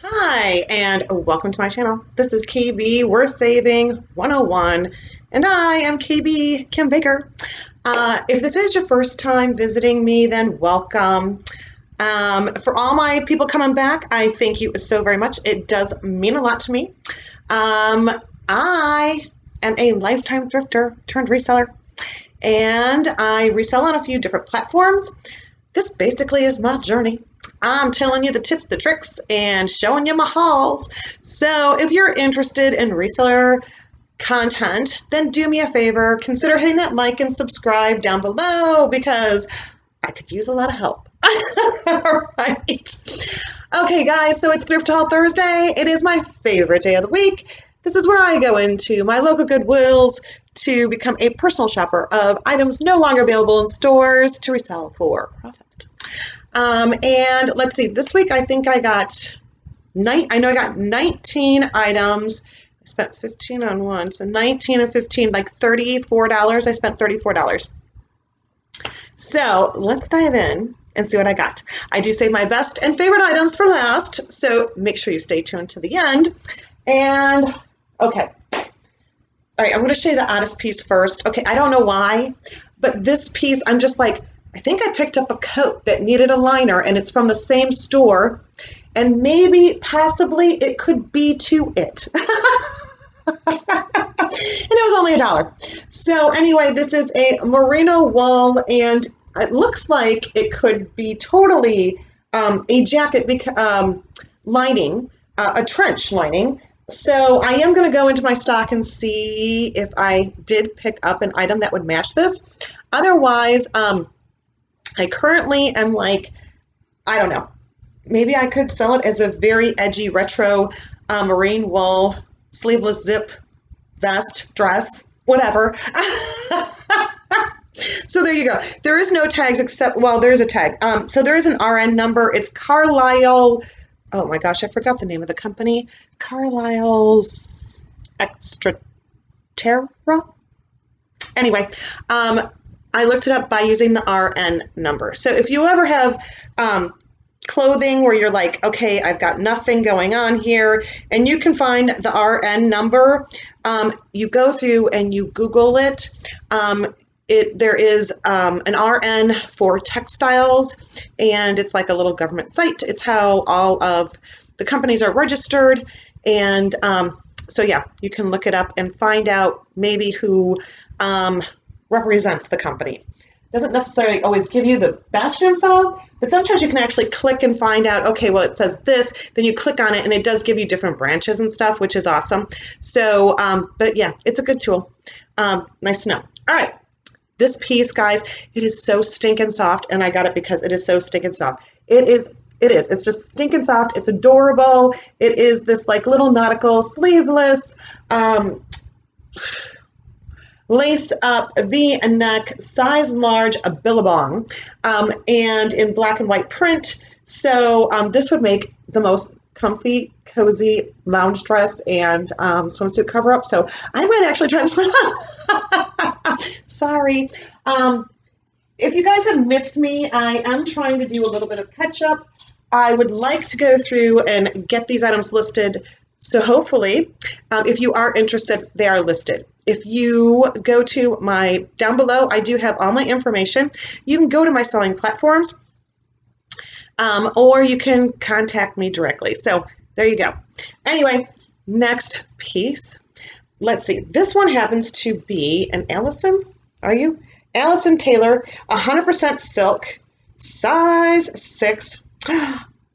Hi, and welcome to my channel. This is KB Worth Saving 101, and I am KB Kim Baker. Uh, if this is your first time visiting me, then welcome. Um, for all my people coming back, I thank you so very much. It does mean a lot to me. Um, I am a lifetime thrifter turned reseller, and I resell on a few different platforms. This basically is my journey. I'm telling you the tips, the tricks, and showing you my hauls. So if you're interested in reseller content, then do me a favor, consider hitting that like and subscribe down below because I could use a lot of help. All right. Okay, guys, so it's Thrift Haul Thursday. It is my favorite day of the week. This is where I go into my local Goodwills to become a personal shopper of items no longer available in stores to resell for profit. Um, and let's see, this week I think I got nine, I know I got 19 items. I spent 15 on one, so 19 and 15, like $34. I spent $34. So let's dive in and see what I got. I do save my best and favorite items for last, so make sure you stay tuned to the end. And okay, all right, I'm going to show you the oddest piece first. Okay, I don't know why, but this piece, I'm just like, I think I picked up a coat that needed a liner and it's from the same store. And maybe, possibly, it could be to it. and it was only a dollar. So, anyway, this is a merino wool and it looks like it could be totally um, a jacket um, lining, uh, a trench lining. So I am going to go into my stock and see if I did pick up an item that would match this. Otherwise, um, I currently am like, I don't know, maybe I could sell it as a very edgy retro uh, merino wool sleeveless zip vest, dress, whatever. so there you go. There is no tags except, well, there's a tag. Um, so there is an RN number. It's Carlisle. Oh my gosh, I forgot the name of the company. Carlisle's Extra Terra. Anyway, um, I looked it up by using the RN number. So if you ever have um, clothing where you're like, okay, I've got nothing going on here, and you can find the RN number, um, you go through and you Google it. Um, it there is um, an RN for textiles, and it's like a little government site. It's how all of the companies are registered, and um, so yeah, you can look it up and find out maybe who um, represents the company. Doesn't necessarily always give you the best info, but sometimes you can actually click and find out, okay, well, it says this, then you click on it and it does give you different branches and stuff, which is awesome. So, um, but yeah, it's a good tool. Um, nice to know. All right. This piece, guys, it is so stinking soft, and I got it because it is so stinking soft. It is it is. It's just stinking soft. It's adorable. It is this like little nautical sleeveless um, lace up V and neck, size large, a Billabong, um, and in black and white print. So um, this would make the most comfy, cozy lounge dress and um, swimsuit cover up. So I might actually try this one on. Sorry. Um, if you guys have missed me, I am trying to do a little bit of catch up. I would like to go through and get these items listed. So hopefully, um, if you are interested, they are listed if you go to my down below, I do have all my information. You can go to my selling platforms um, or you can contact me directly. So there you go. Anyway, next piece. Let's see. This one happens to be an Allison. Are you? Allison Taylor, 100% silk, size 6.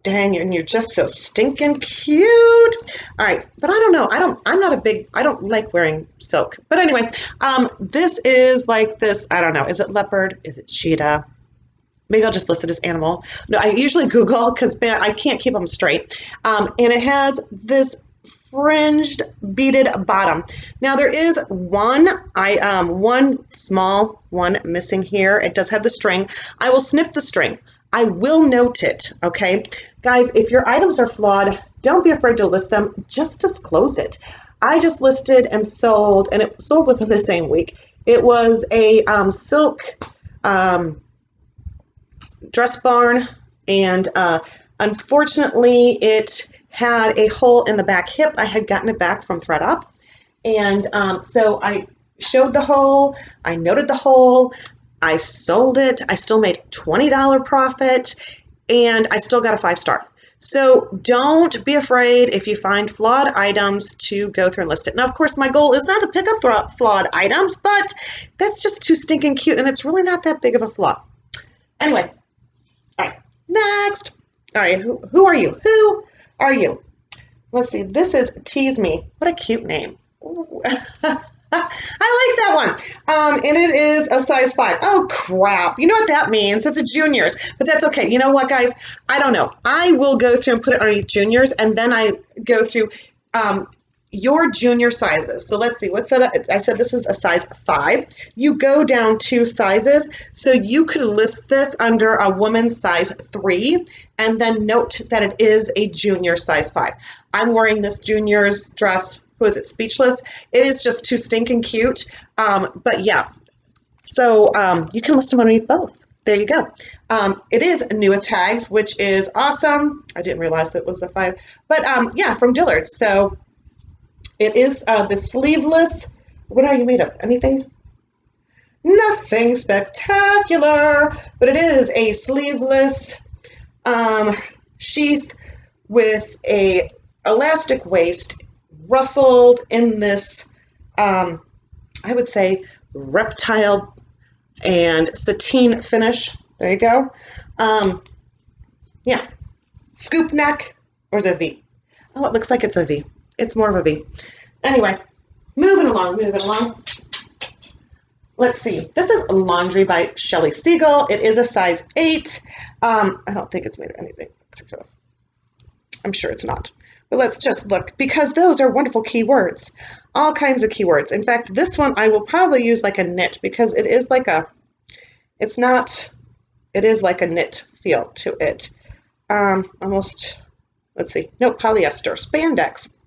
Dang, and you're just so stinking cute. All right, but I don't know. I don't. I'm not a big. I don't like wearing silk. But anyway, um, this is like this. I don't know. Is it leopard? Is it cheetah? Maybe I'll just list it as animal. No, I usually Google because man I can't keep them straight. Um, and it has this fringed beaded bottom. Now there is one I um one small one missing here. It does have the string. I will snip the string. I will note it, okay? Guys, if your items are flawed, don't be afraid to list them. Just disclose it. I just listed and sold, and it sold within the same week. It was a um, silk um, dress barn, and uh, unfortunately, it had a hole in the back hip. I had gotten it back from thredUP. And um, so I showed the hole, I noted the hole, I sold it, I still made $20 profit, and I still got a five star. So don't be afraid if you find flawed items to go through and list it. Now, of course, my goal is not to pick up flawed items, but that's just too stinking cute and it's really not that big of a flaw. Anyway, all right, next. All right, who, who are you? Who are you? Let's see, this is Tease Me. What a cute name. I like that one. Um, and it is a size five. Oh, crap. You know what that means? It's a juniors, but that's okay. You know what, guys? I don't know. I will go through and put it underneath juniors, and then I go through um, your junior sizes. So let's see, what's that? I said this is a size five. You go down two sizes. So you could list this under a woman's size three and then note that it is a junior size five. I'm wearing this junior's dress who is it, Speechless? It is just too stinking cute. Um, but yeah, so um, you can list them underneath both. There you go. Um, it is Nua Tags, which is awesome. I didn't realize it was a five, but um, yeah, from Dillard's. So it is uh, the sleeveless. What are you made of? Anything? Nothing spectacular, but it is a sleeveless um, sheath with a elastic waist ruffled in this, um, I would say, reptile and sateen finish. There you go. Um, yeah, scoop neck or the V. Oh, it looks like it's a V. It's more of a V. Anyway, moving along, moving along. Let's see. This is Laundry by Shelli Segal. It is a size 8. Um, I don't think it's made of anything. I'm sure it's not. But let's just look because those are wonderful keywords. All kinds of keywords. In fact, this one I will probably use like a knit because it is like a, it's not, it is like a knit feel to it. Um, almost, let's see, no, polyester, spandex.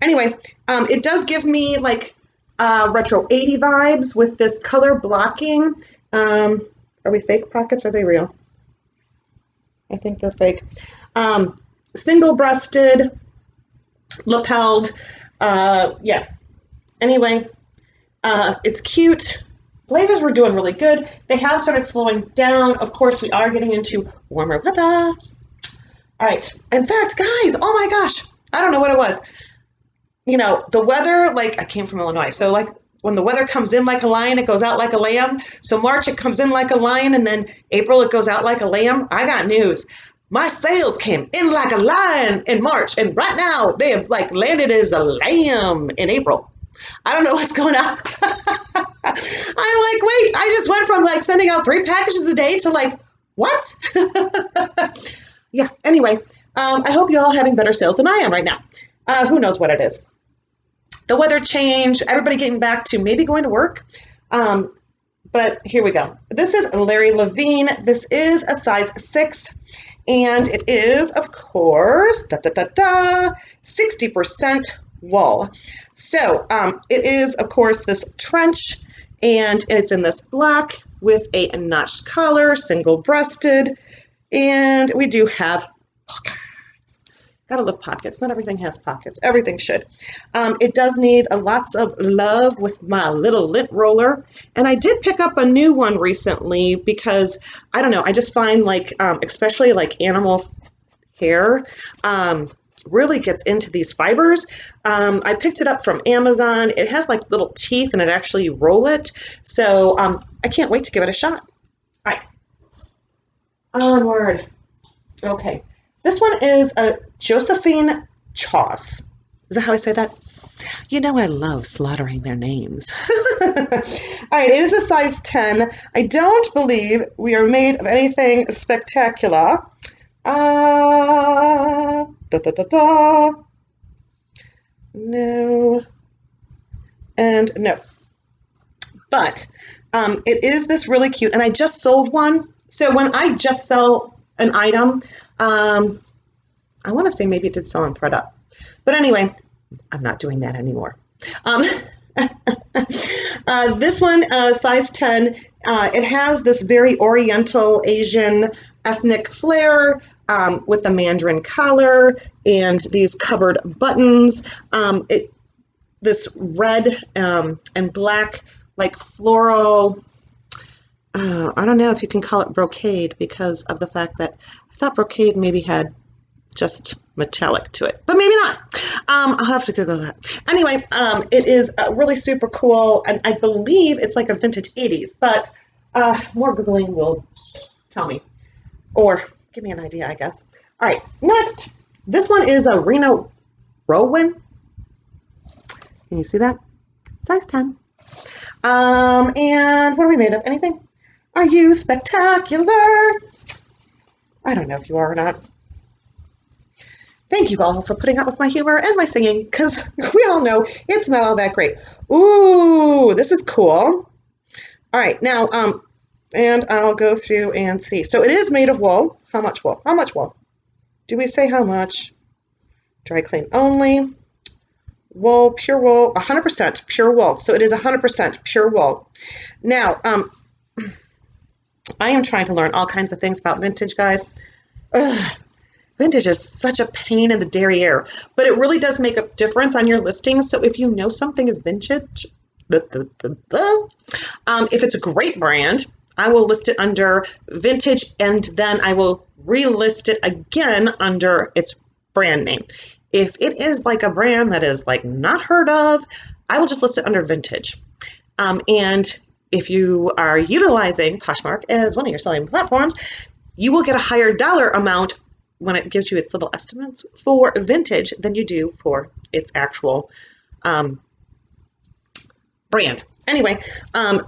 Anyway, um, it does give me like uh, retro 80 vibes with this color blocking. Um, are we fake pockets? Are they real? I think they're fake. Um, single-breasted, lapelled. Uh, yeah. Anyway, uh, it's cute. Blazers were doing really good. They have started slowing down. Of course, we are getting into warmer weather. All right. In fact, guys, oh my gosh, I don't know what it was. You know, the weather, like, I came from Illinois. So, like, when the weather comes in like a lion, it goes out like a lamb. So, March, it comes in like a lion, and then April, it goes out like a lamb. I got news my sales came in like a lion in March, and right now they have like landed as a lamb in April. I don't know what's going on. I'm like, wait, I just went from like sending out three packages a day to like, what? yeah, anyway, um, I hope you all having better sales than I am right now. Uh, who knows what it is? The weather change, everybody getting back to maybe going to work. Um, but here we go. This is Larry Levine. This is a size six. And it is, of course, da da da da, 60% wool. So um, it is, of course, this trench, and it's in this black with a notched collar, single breasted, and we do have Gotta love pockets. Not everything has pockets. Everything should. Um, it does need a lots of love with my little lint roller. And I did pick up a new one recently because, I don't know, I just find like, um, especially like animal hair, um, really gets into these fibers. Um, I picked it up from Amazon. It has like little teeth and it actually roll it. So um, I can't wait to give it a shot. All right. Onward. Okay. This one is a Josephine Chaus. Is that how I say that? You know I love slaughtering their names. All right, it is a size 10. I don't believe we are made of anything spectacular. Uh, da da da da. No. And no. But um, it is this really cute, and I just sold one. So when I just sell an item, um, I want to say maybe it did sell on product. But anyway, I'm not doing that anymore. Um, uh, this one, uh, size 10, uh, it has this very oriental Asian ethnic flair um, with the mandarin collar and these covered buttons. Um, it this red um, and black like floral. Uh, I don't know if you can call it brocade because of the fact that I thought brocade maybe had just metallic to it, but maybe not. Um, I'll have to Google that. Anyway, um, it is uh, really super cool, and I believe it's like a vintage 80s, but uh, more Googling will tell me, or give me an idea, I guess. All right, next, this one is a Reno Rowan. Can you see that? Size 10. Um, and what are we made of? Anything? Are you spectacular? I don't know if you are or not. Thank you all for putting up with my humor and my singing, because we all know it's not all that great. Ooh, this is cool. All right, now, um, and I'll go through and see. So it is made of wool. How much wool? How much wool? Do we say how much? Dry clean only. Wool, pure wool, 100% pure wool. So it is 100% pure wool. Now, um, I am trying to learn all kinds of things about vintage, guys. Ugh vintage is such a pain in the derriere, but it really does make a difference on your listings. So if you know something is vintage, um, if it's a great brand, I will list it under vintage and then I will relist it again under its brand name. If it is like a brand that is like not heard of, I will just list it under vintage. Um, and if you are utilizing Poshmark as one of your selling platforms, you will get a higher dollar amount when it gives you its little estimates for vintage than you do for its actual um, brand. Anyway, um,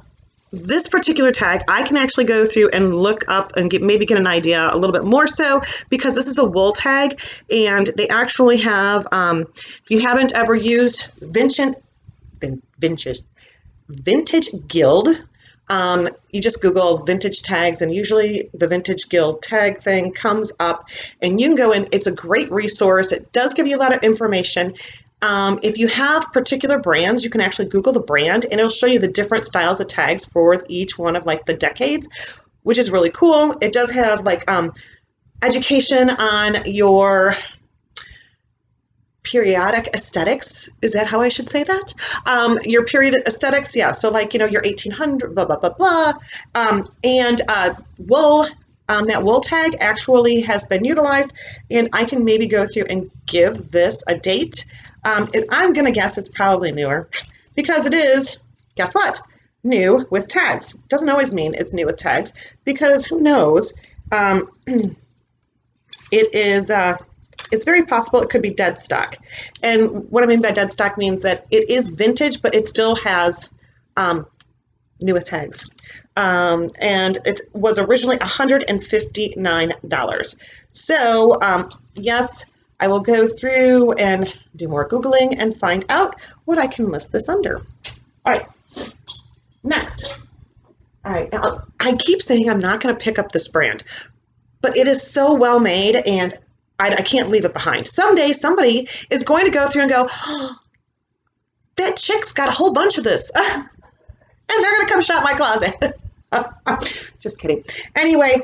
this particular tag, I can actually go through and look up and get maybe get an idea a little bit more so because this is a wool tag and they actually have, um, if you haven't ever used Vincent, vintage, vintage guild, um, you just Google vintage tags, and usually the Vintage Guild tag thing comes up, and you can go in. It's a great resource. It does give you a lot of information. Um, if you have particular brands, you can actually Google the brand, and it'll show you the different styles of tags for each one of like the decades, which is really cool. It does have like um, education on your periodic aesthetics. Is that how I should say that? Um, your period aesthetics, yeah. So like you know your 1800 blah blah blah blah, um, and uh, wool. Um, that wool tag actually has been utilized, and I can maybe go through and give this a date. Um, I'm gonna guess it's probably newer because it is. Guess what? New with tags. Doesn't always mean it's new with tags because who knows? Um, it is. Uh, it's very possible it could be dead stock. And what I mean by dead stock means that it is vintage, but it still has um, newer tags. Um, and it was originally $159. So, um, yes, I will go through and do more Googling and find out what I can list this under. All right, next. All right, now, I keep saying I'm not going to pick up this brand, but it is so well made and I, I can't leave it behind. Someday somebody is going to go through and go, oh, that chick's got a whole bunch of this. and they're going to come shop my closet. Just kidding. Anyway,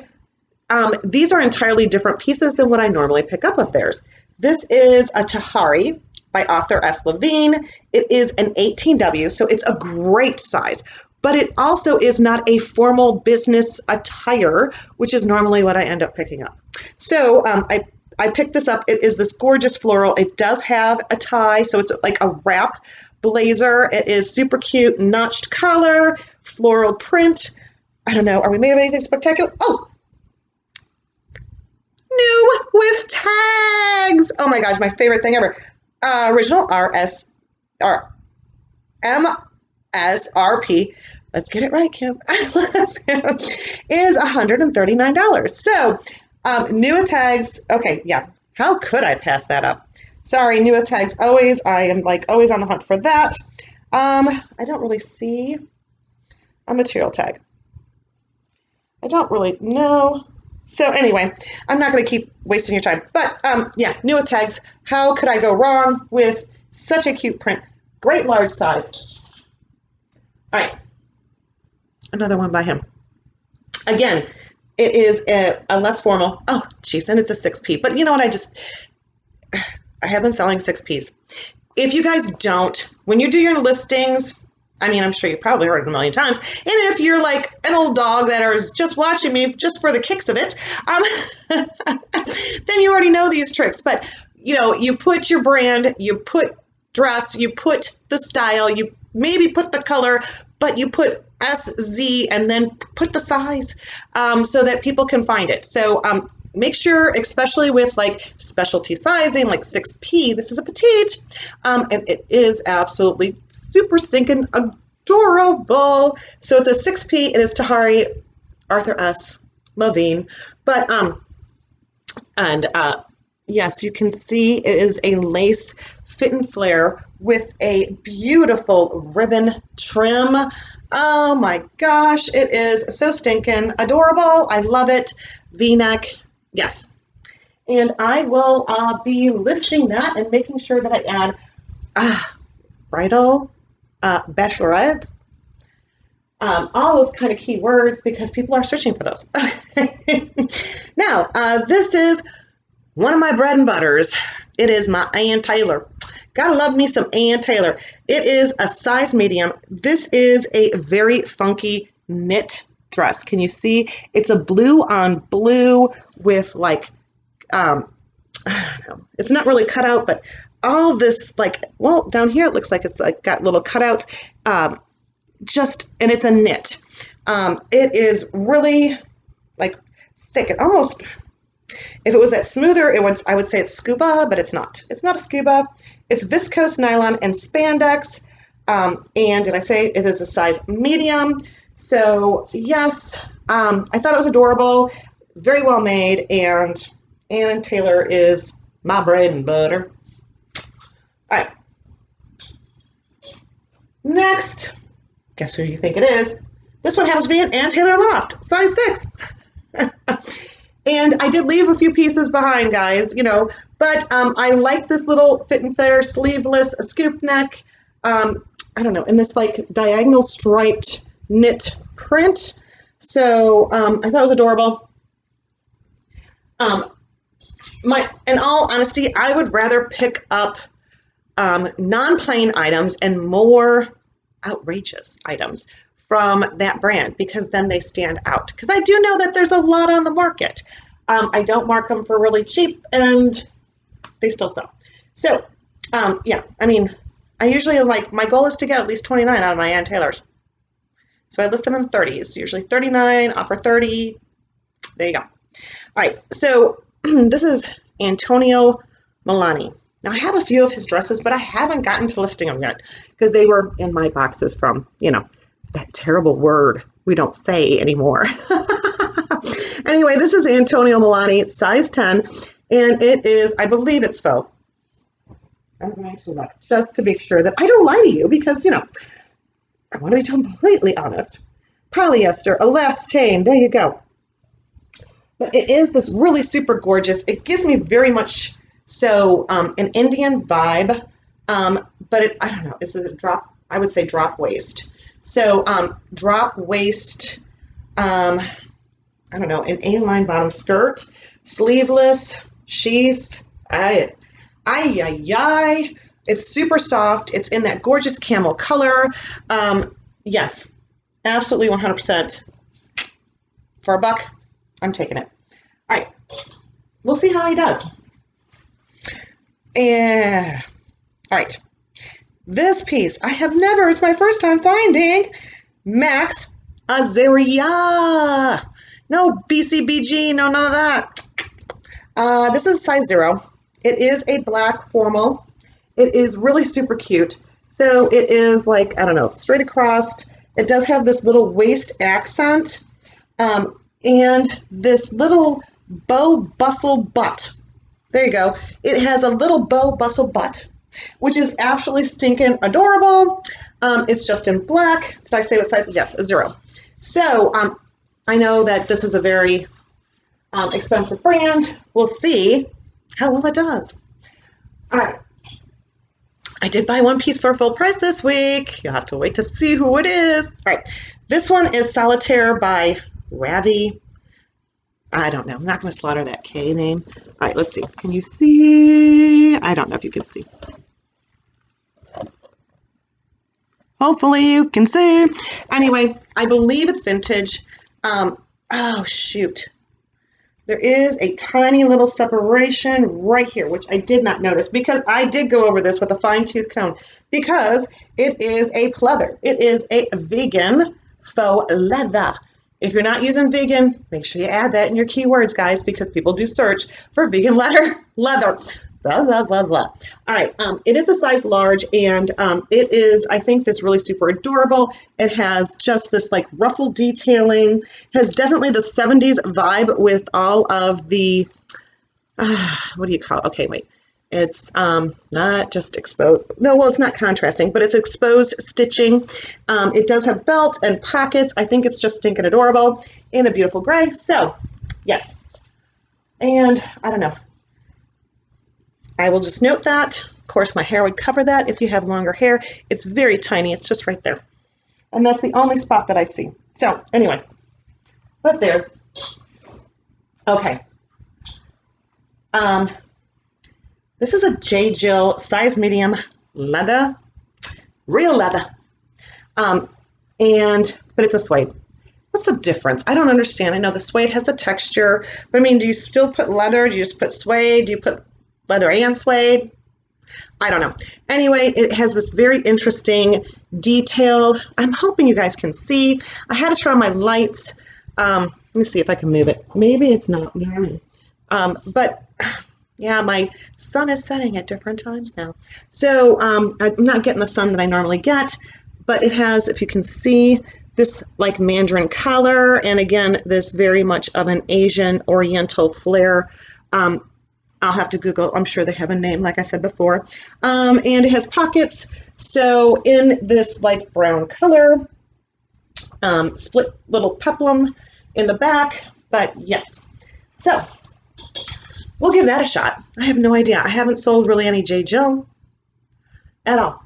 um, these are entirely different pieces than what I normally pick up of theirs. This is a Tahari by Arthur S. Levine. It is an 18W, so it's a great size, but it also is not a formal business attire, which is normally what I end up picking up. So um, I I picked this up. It is this gorgeous floral. It does have a tie, so it's like a wrap blazer. It is super cute, notched collar, floral print. I don't know. Are we made of anything spectacular? Oh, new with tags. Oh my gosh, my favorite thing ever. Uh, original RS R M S R P. Let's get it right, Kim. is $139. So um, Nua tags, okay, yeah. How could I pass that up? Sorry, Nua tags always. I am like always on the hunt for that. Um, I don't really see a material tag. I don't really know. So anyway, I'm not going to keep wasting your time. But um, yeah, Nua tags. How could I go wrong with such a cute print? Great large size. All right, another one by him. Again, It is a, a less formal. Oh, geez, and it's a 6P. But you know what? I just, I have been selling 6Ps. If you guys don't, when you do your listings, I mean, I'm sure you probably heard it a million times. And if you're like an old dog that is just watching me just for the kicks of it, um, then you already know these tricks. But you know, you put your brand, you put dress, you put the style, you maybe put the color, but you put SZ and then put the size um, so that people can find it. So um, make sure, especially with like specialty sizing, like 6P, this is a petite, um, and it is absolutely super stinking adorable. So it's a 6P, it is Tahari Arthur S. Levine, but, um, and, uh, yes, you can see it is a lace fit and flare with a beautiful ribbon trim. Oh my gosh, it is so stinking adorable. I love it. V-neck, yes. And I will uh, be listing that and making sure that I add ah, bridal, uh, bachelorette, um, all those kind of keywords because people are searching for those. now, uh, this is one of my bread and butters. It is my Ann Taylor. Gotta love me some Ann Taylor. It is a size medium. This is a very funky knit dress. Can you see? It's a blue on blue with like, um, I don't know. It's not really cut out, but all this like, well, down here it looks like it's like got little cutouts. Um, just, and it's a knit. Um, it is really like thick. It almost, if it was that smoother, it would I would say it's scuba, but it's not. It's not a scuba. It's viscose nylon and spandex. Um, and did I say it is a size medium? So yes, um, I thought it was adorable, very well made, and Ann Taylor is my bread and butter. All right. Next, guess who you think it is? This one happens to be an Ann Taylor Loft, size six. And I did leave a few pieces behind, guys, you know, but um, I like this little fit and fair sleeveless scoop neck. Um, I don't know, in this like diagonal striped knit print. So um, I thought it was adorable. Um, my, in all honesty, I would rather pick up um, non-plain items and more outrageous items from that brand because then they stand out. Because I do know that there's a lot on the market. Um, I don't mark them for really cheap and they still sell. So, um, yeah, I mean, I usually like, my goal is to get at least 29 out of my Ann Taylors. So I list them in the 30s, usually 39, offer 30. There you go. All right, so this is Antonio Milani. Now I have a few of his dresses, but I haven't gotten to listing them yet because they were in my boxes from, you know, that terrible word we don't say anymore. anyway, this is Antonio Milani, size 10, and it is, I believe it's faux. I'm going to look just to make sure that I don't lie to you because, you know, I want to be completely honest. Polyester, elastane, there you go. But it is this really super gorgeous. It gives me very much so um, an Indian vibe, um, but it, I don't know, it's a drop, I would say drop waist. So um, drop waist, um, I don't know, an A-line bottom skirt, sleeveless, sheath, ay, ay, ay, ay. It's super soft. It's in that gorgeous camel color. Um, yes, absolutely 100%. For a buck, I'm taking it. All right, we'll see how he does. Yeah. All right. This piece, I have never, it's my first time finding Max Azria. No BCBG, no none of that. Uh, this is size zero. It is a black formal. It is really super cute. So it is like, I don't know, straight across. It does have this little waist accent um, and this little bow bustle butt. There you go. It has a little bow bustle butt which is absolutely stinking adorable. Um, it's just in black. Did I say what size? Yes, a zero. So um, I know that this is a very um, expensive brand. We'll see how well it does. All right. I did buy one piece for full price this week. You'll have to wait to see who it is. All right. This one is Solitaire by Ravi. I don't know. I'm not going to slaughter that K name. All right, let's see. Can you see? I don't know if you can see. Hopefully you can see. Anyway, I believe it's vintage. Um, oh, shoot. There is a tiny little separation right here, which I did not notice because I did go over this with a fine tooth comb because it is a pleather. It is a vegan faux leather. If you're not using vegan, make sure you add that in your keywords, guys, because people do search for vegan leather. Leather. Blah, blah, blah, blah. All right. Um, it is a size large, and um, it is, I think, this really super adorable. It has just this like ruffle detailing. Has definitely the 70s vibe with all of the, uh, what do you call it? Okay, wait. It's um, not just exposed. No, well, it's not contrasting, but it's exposed stitching. Um, it does have belt and pockets. I think it's just stinking adorable in a beautiful gray. So, yes. And I don't know. I will just note that. Of course, my hair would cover that if you have longer hair. It's very tiny. It's just right there. And that's the only spot that I see. So, anyway, but there. Okay. Um, this is a J. Jill size medium leather, real leather. Um, and, but it's a suede. What's the difference? I don't understand. I know the suede has the texture, but I mean, do you still put leather? Do you just put suede? Do you put leather and suede? I don't know. Anyway, it has this very interesting, detailed, I'm hoping you guys can see. I had to on my lights. Um, let me see if I can move it. Maybe it's not. Um, but yeah, my sun is setting at different times now. So um, I'm not getting the sun that I normally get, but it has, if you can see, this like mandarin color, and again, this very much of an Asian Oriental flare. Um, I'll have to Google, I'm sure they have a name, like I said before. Um, and it has pockets. So in this like brown color, um, split little peplum in the back, but yes. So we'll give that a shot. I have no idea. I haven't sold really any J. Jill at all.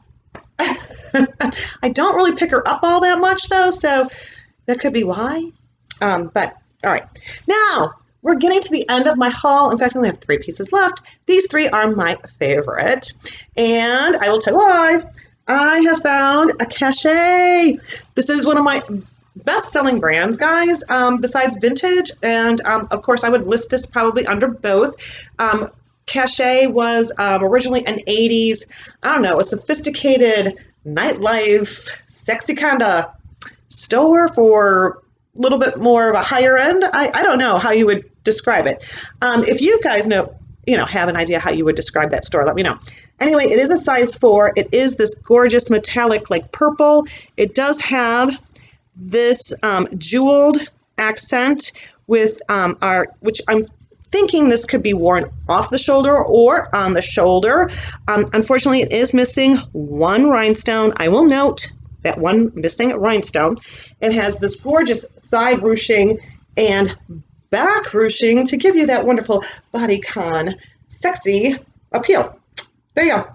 I don't really pick her up all that much though, so that could be why. Um, but all right, now we're getting to the end of my haul. In fact, I only have three pieces left. These three are my favorite, and I will tell you why. I have found a Cache. This is one of my best-selling brands, guys, um, besides vintage. And um, of course, I would list this probably under both. Um, Cache was um, originally an 80s, I don't know, a sophisticated nightlife, sexy kind of store for a little bit more of a higher end. I, I don't know how you would describe it. Um, if you guys know, you know, have an idea how you would describe that store, let me know. Anyway, it is a size four. It is this gorgeous metallic like purple. It does have this um, jeweled accent with um, our, which I'm thinking this could be worn off the shoulder or on the shoulder. Um, unfortunately, it is missing one rhinestone. I will note that one missing rhinestone. It has this gorgeous side ruching and back ruching to give you that wonderful bodycon sexy appeal. There you go.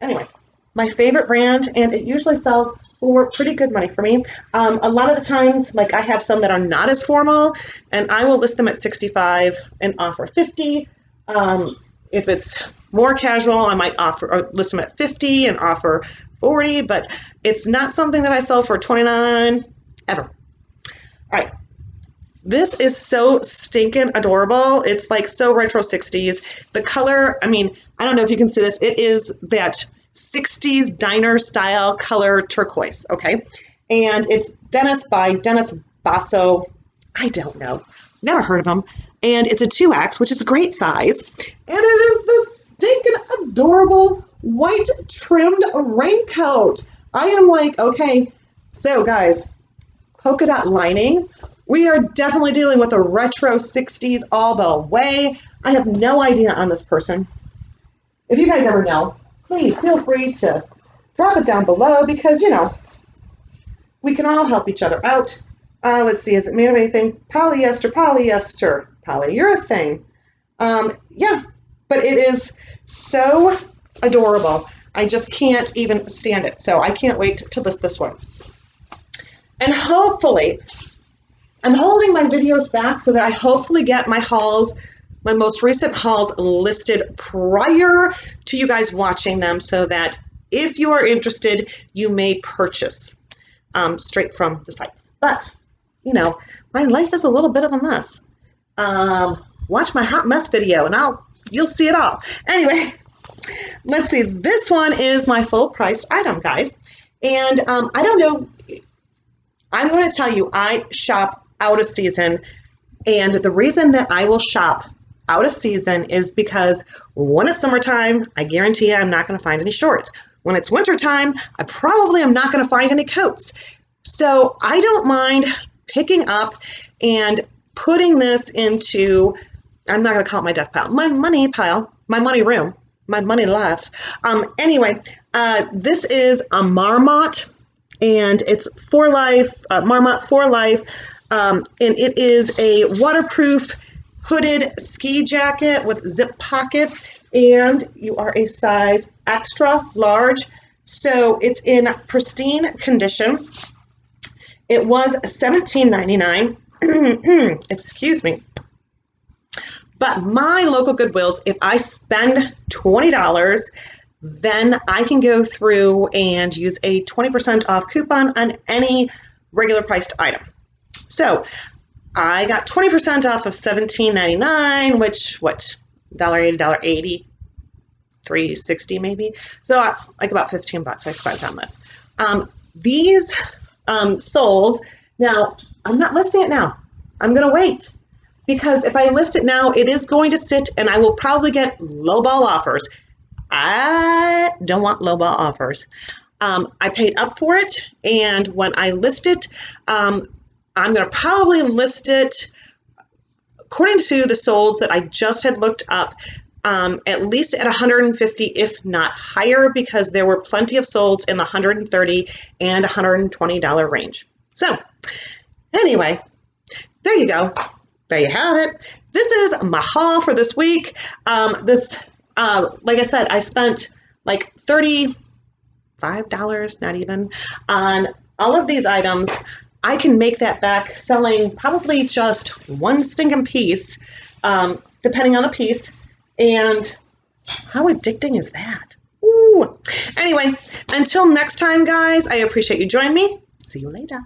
Anyway, my favorite brand, and it usually sells for pretty good money for me. Um, a lot of the times, like I have some that are not as formal, and I will list them at 65 and offer 50. Um, if it's more casual, I might offer or list them at 50 and offer 40, but it's not something that I sell for 29 ever. All right. This is so stinking adorable. It's like so retro 60s. The color, I mean, I don't know if you can see this. It is that 60s diner style color turquoise, okay? And it's Dennis by Dennis Basso. I don't know. Never heard of him. And it's a 2X, which is a great size. And it is this stinking adorable white trimmed raincoat. I am like, okay, so guys, polka dot lining. We are definitely dealing with a retro 60s all the way. I have no idea on this person. If you guys ever know, please feel free to drop it down below because, you know, we can all help each other out. Uh, let's see, is it made of anything? Polyester, polyester, polyurethane. Um, yeah, but it is so adorable. I just can't even stand it. So I can't wait to list this one. And hopefully, I'm holding my videos back so that I hopefully get my hauls, my most recent hauls listed prior to you guys watching them so that if you are interested, you may purchase um, straight from the sites. But, you know, my life is a little bit of a mess. Um, watch my hot mess video and I'll you'll see it all. Anyway, let's see. This one is my full priced item, guys. And um, I don't know. I'm going to tell you, I shop out of season. And the reason that I will shop out of season is because when it's summertime, I guarantee you I'm not going to find any shorts. When it's wintertime, I probably am not going to find any coats. So I don't mind picking up and putting this into, I'm not going to call it my death pile, my money pile, my money room, my money life. Um, anyway, uh, this is a Marmot and it's for life, uh, Marmot for life. Um, and it is a waterproof hooded ski jacket with zip pockets and you are a size extra large. So it's in pristine condition. It was $17.99. Excuse me. But my local Goodwills, if I spend $20, then I can go through and use a 20% off coupon on any regular priced item. So I got 20% off of $17.99, which, what, $1.80, $1.80, 360 maybe. So uh, like about 15 bucks I spent on this. Um, these um, sold. Now, I'm not listing it now. I'm going to wait because if I list it now, it is going to sit and I will probably get lowball offers. I don't want lowball offers. Um, I paid up for it, and when I list it, um, I'm going to probably list it according to the solds that I just had looked up. Um, at least at 150, if not higher, because there were plenty of solds in the 130 and 120 dollar range. So, anyway, there you go. There you have it. This is my haul for this week. Um, this uh, like I said, I spent like $35, not even, on all of these items. I can make that back selling probably just one stinking piece, um, depending on the piece. And how addicting is that? Ooh. Anyway, until next time, guys, I appreciate you joining me. See you later.